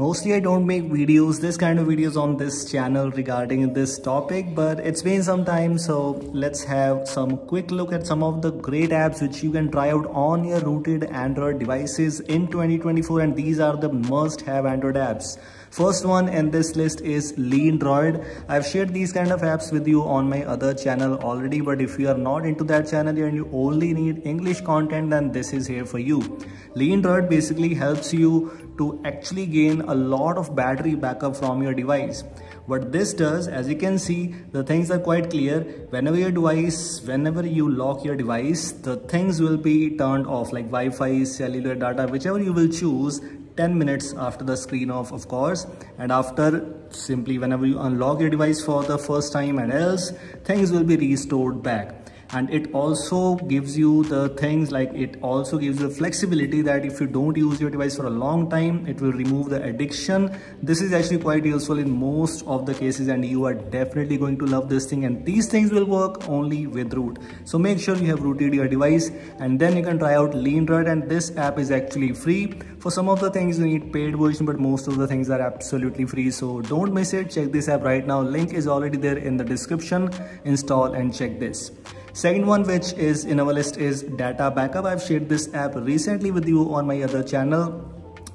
Mostly I don't make videos, this kind of videos on this channel regarding this topic, but it's been some time. So let's have some quick look at some of the great apps which you can try out on your rooted Android devices in 2024. And these are the must have Android apps. First one in this list is Leandroid. I've shared these kind of apps with you on my other channel already, but if you are not into that channel and you only need English content, then this is here for you. Leandroid basically helps you to actually gain a lot of battery backup from your device. What this does, as you can see, the things are quite clear. Whenever your device, whenever you lock your device, the things will be turned off like Wi-Fi, cellular data, whichever you will choose 10 minutes after the screen off of course and after simply whenever you unlock your device for the first time and else things will be restored back and it also gives you the things like it also gives you the flexibility that if you don't use your device for a long time it will remove the addiction. This is actually quite useful in most of the cases and you are definitely going to love this thing and these things will work only with root. So make sure you have rooted your device and then you can try out Leandroid and this app is actually free. For some of the things you need paid version but most of the things are absolutely free. So don't miss it. Check this app right now. Link is already there in the description. Install and check this Second one which is in our list is data backup. I've shared this app recently with you on my other channel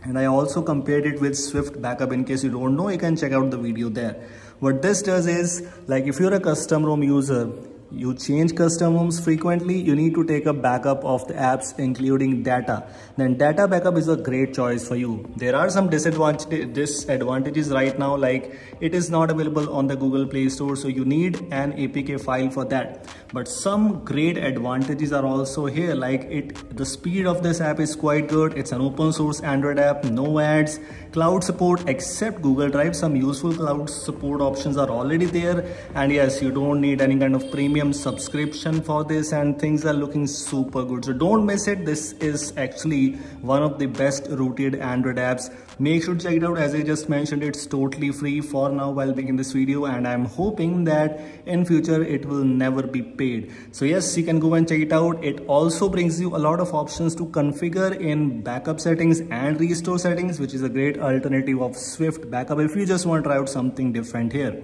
and I also compared it with Swift backup in case you don't know you can check out the video there. What this does is like if you're a custom ROM user you change custom ROMs frequently, you need to take a backup of the apps including data. Then data backup is a great choice for you. There are some disadvantages right now like it is not available on the Google Play Store so you need an APK file for that. But some great advantages are also here like it the speed of this app is quite good. It's an open source Android app, no ads, cloud support except Google Drive. Some useful cloud support options are already there and yes you don't need any kind of premium premium subscription for this and things are looking super good. So don't miss it. This is actually one of the best rooted android apps. Make sure to check it out. As i just mentioned it's totally free for now while making this video and i'm hoping that in future it will never be paid. So yes you can go and check it out. It also brings you a lot of options to configure in backup settings and restore settings which is a great alternative of swift backup if you just want to try out something different here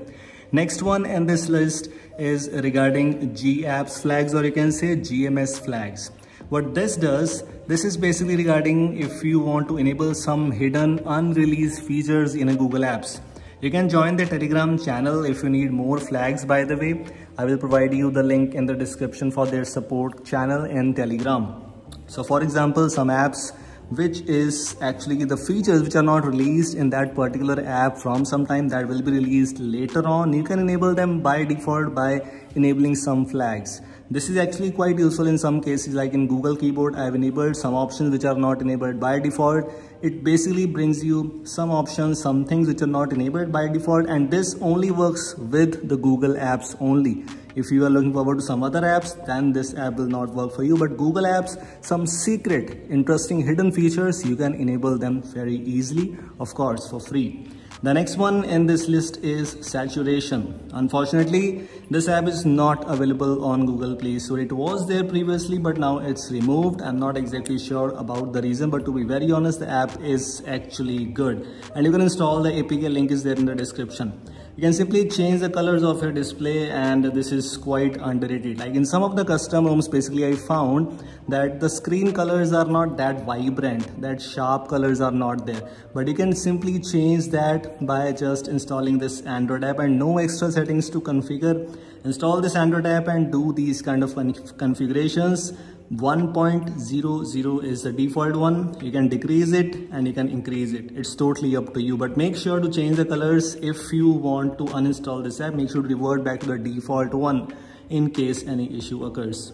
Next one in this list is regarding GApps flags or you can say GMS flags. What this does, this is basically regarding if you want to enable some hidden unreleased features in a Google Apps. You can join the Telegram channel if you need more flags by the way. I will provide you the link in the description for their support channel in Telegram. So for example, some apps which is actually the features which are not released in that particular app from some time that will be released later on. You can enable them by default by enabling some flags this is actually quite useful in some cases like in google keyboard i have enabled some options which are not enabled by default it basically brings you some options some things which are not enabled by default and this only works with the google apps only if you are looking forward to some other apps, then this app will not work for you. But Google Apps, some secret, interesting hidden features, you can enable them very easily, of course, for free. The next one in this list is saturation. Unfortunately, this app is not available on Google Play Store. It was there previously, but now it's removed. I'm not exactly sure about the reason, but to be very honest, the app is actually good. And you can install the APK link is there in the description you can simply change the colors of your display and this is quite underrated. Like in some of the custom ROMs basically i found that the screen colors are not that vibrant that sharp colors are not there. But you can simply change that by just installing this android app and no extra settings to configure. Install this android app and do these kind of configurations 1.00 is the default one. You can decrease it and you can increase it. It's totally up to you. But make sure to change the colors if you want to uninstall this app. Make sure to revert back to the default one in case any issue occurs.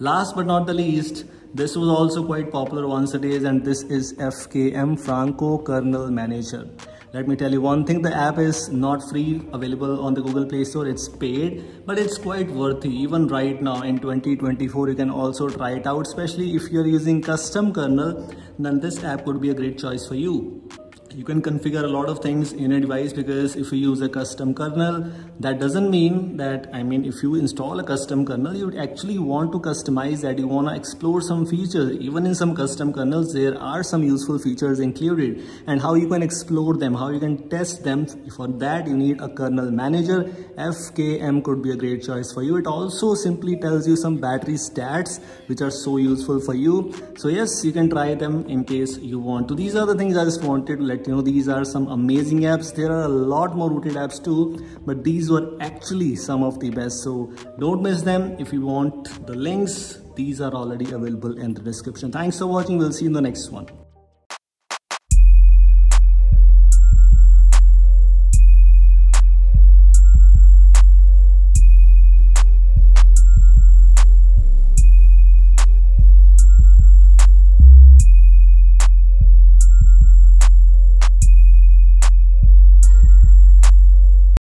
Last but not the least this was also quite popular once a days and this is fkm franco kernel manager let me tell you one thing the app is not free available on the google play store. It's paid but it's quite worthy even right now in 2024 you can also try it out especially if you're using custom kernel then this app could be a great choice for you you can configure a lot of things in a device because if you use a custom kernel that doesn't mean that i mean if you install a custom kernel you actually want to customize that. You want to explore some features. Even in some custom kernels there are some useful features included. And how you can explore them how you can test them for that you need a kernel manager. Fkm could be a great choice for you. It also simply tells you some battery stats which are so useful for you. So yes you can try them in case you want to. These are the things i just wanted to let you know these are some amazing apps. There are a lot more rooted apps too but these were actually some of the best. So don't miss them. If you want the links these are already available in the description. Thanks for watching. We'll see you in the next one